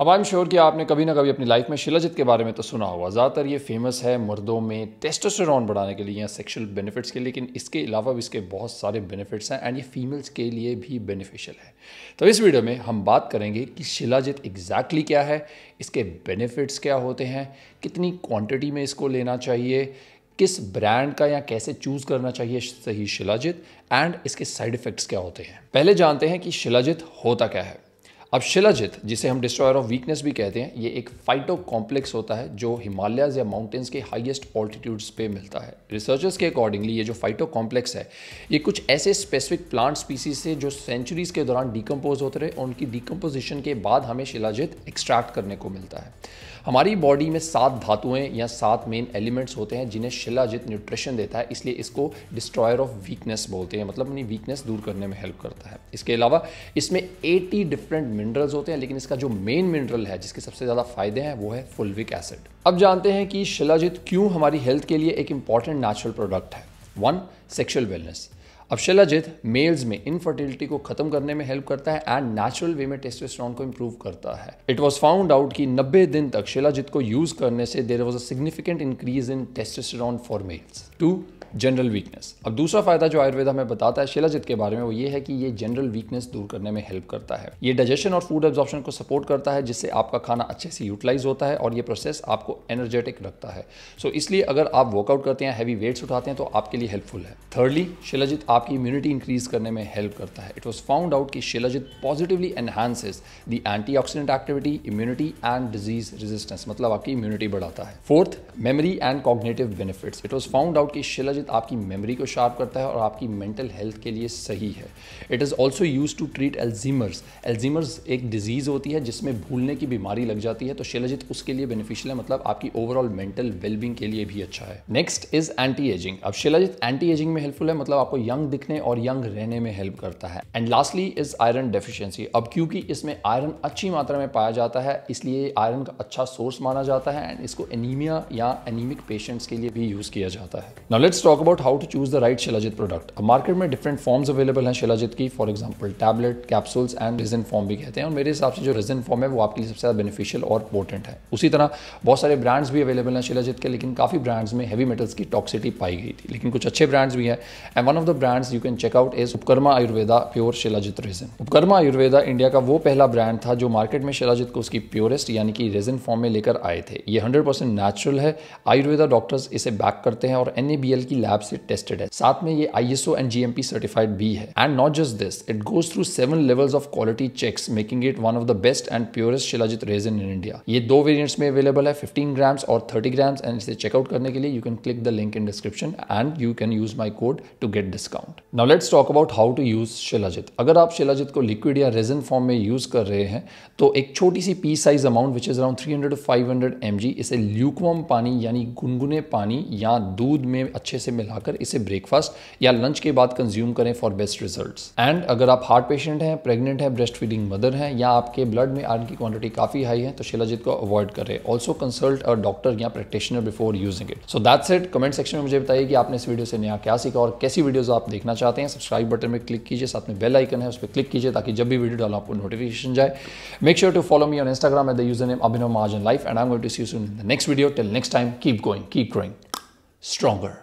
अब I am sure कि आपने कभी ना कभी अपनी लाइफ में शिलाजित के बारे में तो सुना होगा। ज़्यादातर ये फ़ेमस है मर्दों में टेस्टोस्टेरॉन बढ़ाने के लिए या सेक्सुअल बेनिफिट्स के लिए, लेकिन इसके अलावा भी इसके बहुत सारे बेनिफिट्स हैं एंड ये फीमेल्स के लिए भी बेनिफिशियल है। तो इस वीडियो में हम बात करेंगे कि शिलाजित एग्जैक्टली क्या है, इसके बेनिफिट्स क्या होते हैं, कितनी क्वान्टिटी में इसको लेना चाहिए, किस ब्रांड का या कैसे चूज़ करना चाहिए सही शिलाजित एंड इसके साइड इफ़ेक्ट्स क्या होते हैं। पहले जानते हैं कि शिलाजित होता क्या है। अब शिलाजित, जिसे हम डिस्ट्रॉयर ऑफ़ वीकनेस भी कहते हैं, ये एक फाइटो कॉम्प्लेक्स होता है जो हिमालयाज या माउंटेन्स के हाईएस्ट ऑल्टीट्यूड्स पे मिलता है। रिसर्चर्स के अकॉर्डिंगली ये जो फाइटो कॉम्प्लेक्स है, ये कुछ ऐसे स्पेसिफिक प्लांट स्पीसीज से जो सेंचुरीज के दौरान डिकम्पोज होते रहे, उनकी डिकम्पोजिशन के बाद हमें शिलाजित एक्सट्रैक्ट करने को मिलता है। हमारी बॉडी में सात धातुएँ या सात मेन एलिमेंट्स होते हैं जिन्हें शिलाजित न्यूट्रिशन देता है, इसलिए इसको डिस्ट्रॉयर ऑफ़ वीकनेस बोलते हैं मतलब अपनी वीकनेस दूर करने में हेल्प करता है। इसके अलावा इसमें 80 डिफरेंट मिनरल्स होते हैं, लेकिन इसका जो मेन मिनरल है, जिसके सबसे ज़्यादा फ़ायदे हैं, वो है फुलविक एसिड अब जानते हैं कि शिलाजित क्यों हमारी हेल्थ के लिए एक इंपॉर्टेंट नेचुरल प्रोडक्ट है? वन सेक्शुअल वेलनेस अब शिलाजित मेल्स में इनफर्टिलिटी को खत्म करने में हेल्प करता है एंड नेचुरल वे में टेस्टोस्टेरोन को इंप्रूव करता है. इट वाज फाउंड आउट कि 90 दिन तक शिलाजित को यूज़ करने से there was a significant increase in testosterone for males two general weakness अब दूसरा फ़ायदा जो आयुर्वेद में बताता है शिलाजित के बारे में वो ये है कि ये जनरल वीकनेस दूर करने में हेल्प करता है। ये डाइजेशन और फ़ूड एब्जॉर्प्शन को सपोर्ट करता है जिससे आपका खाना अच्छे से यूटिलाइज होता है और ये प्रोसेस आपको एनर्जेटिक रखता है। सो so, इसलिए अगर आप वर्कआउट करते हैं हैवी वेट्स उठाते हैं तो आपके लिए हेल्पफुल है। थर्डली शिलाजित आपकी इम्यूनिटी इंक्रीज करने में हेल्प करता है। इट वॉज़ फाउंड आउट कि shilajit positively enhances the anti activity immunity and disease resistance मतलब आपकी इम्यूनिटी बढ़ाता है। Fourth memory and cognitive benefits it was found out कि शिलाजित आपकी मेमोरी को शार्प करता है और आपकी मेंटल हेल्थ के लिए सही है। It is also use to treat Alzheimer's Alzheimer's एक डिज़ीज़ होती है जिसमें भूलने की बीमारी लग जाती है तो शिलाजित उसके लिए बेनिफिशियल है मतलब आपकी ओवरऑल मेंटल वेलबिंग के लिए भी अच्छा है। नेक्स्ट इज़ एंटी एजिंग अब शिलाजित एंटी एजिंग में हेल्पफुल है मतलब आपको यंग दिखने और यंग रहने में हेल्प करता है। And lastly is iron deficiency अब क्योंकि इसमें आयरन अच्छी मात्रा में पाया जाता है, इसलिए आयरन का अच्छा सोर्स माना जाता है एंड इसको एनीमिया या एनीमिक पेशेंट्स के लिए भी यूज़ किया जाता है। Now let's talk about how to choose the right shilajit product अब मार्केट में डिफरेंट फॉर्म्स अवेलेबल हैं शिलाजित की. For example tablet capsules and resin form भी कहते हैं. और मेरे हिसाब से जो रिजन फॉर्म है, वो आपके लिए सबसे ज़्यादा बेनिफिशियल और पोर्टेंट है. उसी तरह बहुत सारे ब्रांड्स भी अवेलेबल हैं शिलाजित के, लेकिन काफ़ी ब्रांड्स में हैवी मेटल्स की टॉक्सिटी पाई गई थी. लेकिन कुछ अच्छे ब्रांड्स भी हैं. And one of the brands you can check out is Upakarma Ayurveda pure shilajit resin Upakarma Ayurveda India का वो पहला ब्रांड था जो मार्केट में शिलाजित को उसकी प्योरेस्ट यानी कि रेजन फॉर्म में लेकर आए थे. ये हंड्रेड परसेंट नेचुरल है. आयुर्वेदा डॉक्टर्स इसे बैक करते हैं और एन की लैब से टेस्टेड है साथ में ये ISO and GMP certified भी है. And not just this, it goes through seven levels of quality checks, making it one of the best and purest shilajit resin in India. ये दो वेरिएंट्स में अवेलेबल है 15 ग्राम्स और 30 ग्राम्स एंड इसे checkout करने के लिए you can click the link in description and you can use my code to get discount now let's talk about how to use shilajit अगर आप शिलाजित को लिक्विड या रेजन फॉर्म में यूज़ कर रहे हैं तो एक छोटी सी pea size amount which is around 300 to 500 mg इसे ल्यूकवम पानी, यानी गुनगुने पानी या दूध में अच्छे से मिलाकर इसे ब्रेकफास्ट या लंच के बाद कंज्यूम करें फॉर बेस्ट रिज़ल्ट एंड अगर आप हार्ट पेशेंट हैं प्रेग्नेंट हैं ब्रेस्ट फीडिंग मदर हैं, या आपके ब्लड में आयरन की क्वांटिटी काफ़ी हाई है तो शिलाजित को अवॉइड करें. ऑल्सो कंसल्ट अ डॉक्टर या practitioner before using it so that's it comment section में मुझे बताइए कि आपने इस वीडियो से नया क्या सीखा और कैसी वीडियोज़ आप देखना चाहते हैं. सब्सक्राइब बटन में क्लिक कीजिए, साथ में बेल आइकन है, उस पर क्लिक कीजिए ताकि जब भी वीडियो डालो आपको नोटिफिकेशन जाए. Make sure to follow me on Instagram at the user name Abhinav Mahajan life and I am going to see you soon the next video till next time keep going keep growing stronger.